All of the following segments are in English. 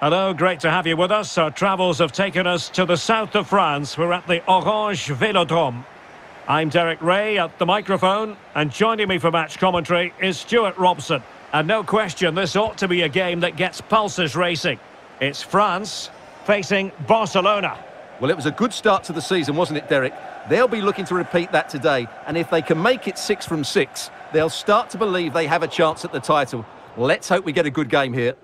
Hello, great to have you with us. Our travels have taken us to the south of France. We're at the Orange Velodrome. I'm Derek Rae at the microphone, and joining me for match commentary is Stewart Robson. And no question, this ought to be a game that gets pulses racing. It's France facing Barcelona. Well, it was a good start to the season, wasn't it, Derek? They'll be looking to repeat that today, and if they can make it six from six, they'll start to believe they have a chance at the title. Let's hope we get a good game here.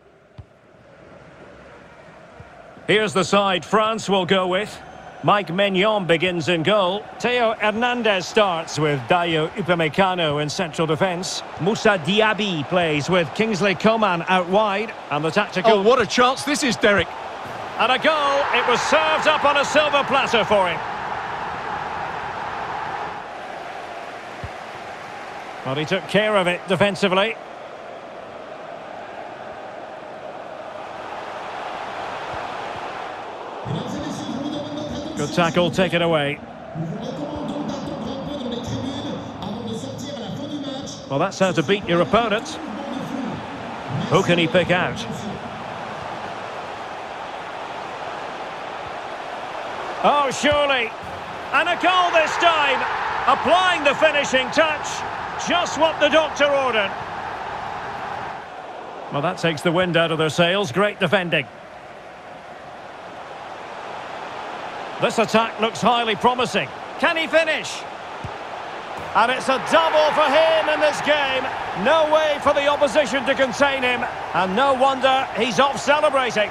Here's the side France will go with. Mike Maignan begins in goal. Theo Hernandez starts with Dayot Upamecano in central defence. Moussa Diaby plays with Kingsley Coman out wide. And the tactical... Oh, what a chance this is, Derek. And a goal. It was served up on a silver platter for him. Well, he took care of it defensively. Good tackle, take it away. Well, that's how to beat your opponent. Who can he pick out? Oh, surely. And a goal this time. Applying the finishing touch. Just what the doctor ordered. Well, that takes the wind out of their sails. Great defending. This attack looks highly promising. Can he finish? And it's a double for him in this game. No way for the opposition to contain him. And no wonder he's off celebrating.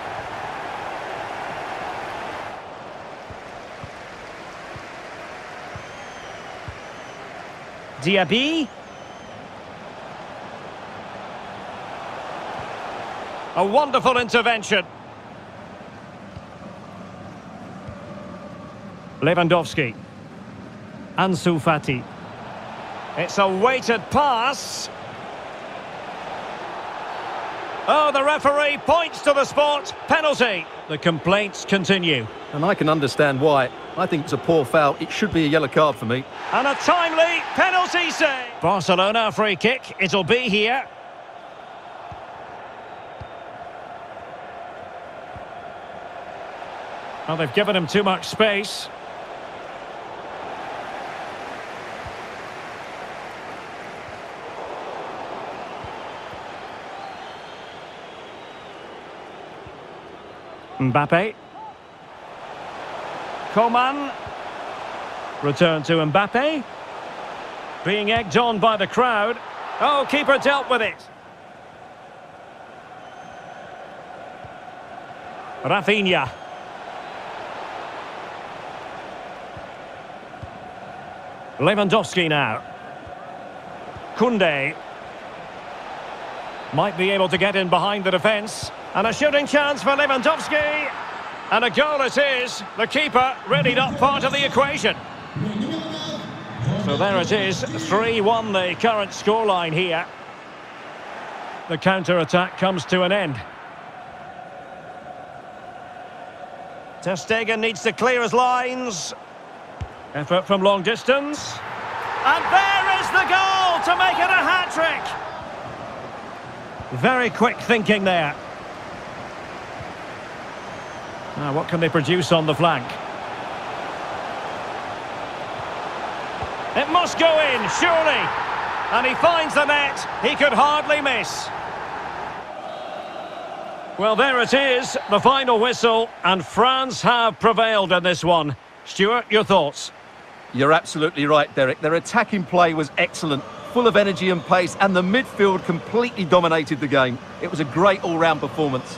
Diaby. A wonderful intervention. Lewandowski. Ansu Fati. It's a weighted pass. Oh, the referee points to the spot. Penalty. The complaints continue. And I can understand why. I think it's a poor foul. It should be a yellow card for me. And a timely penalty save. Barcelona free kick. It'll be here. Well, they've given him too much space. Mbappe. Coman. Return to Mbappe. Being egged on by the crowd. Oh, keeper dealt with it. Rafinha. Lewandowski now. Koundé. Might be able to get in behind the defence. And a shooting chance for Lewandowski. And a goal it is. The keeper really not part of the equation. So there it is. 3-1 the current scoreline here. The counter-attack comes to an end. Ter Stegen needs to clear his lines. Effort from long distance. And there is the goal to make it a hat-trick. Very quick thinking there. Now, what can they produce on the flank? It must go in, surely. And he finds the net. He could hardly miss. Well, there it is, the final whistle, and France have prevailed in this one. Stewart, your thoughts? You're absolutely right, Derek. Their attacking play was excellent, full of energy and pace, and the midfield completely dominated the game. It was a great all-round performance.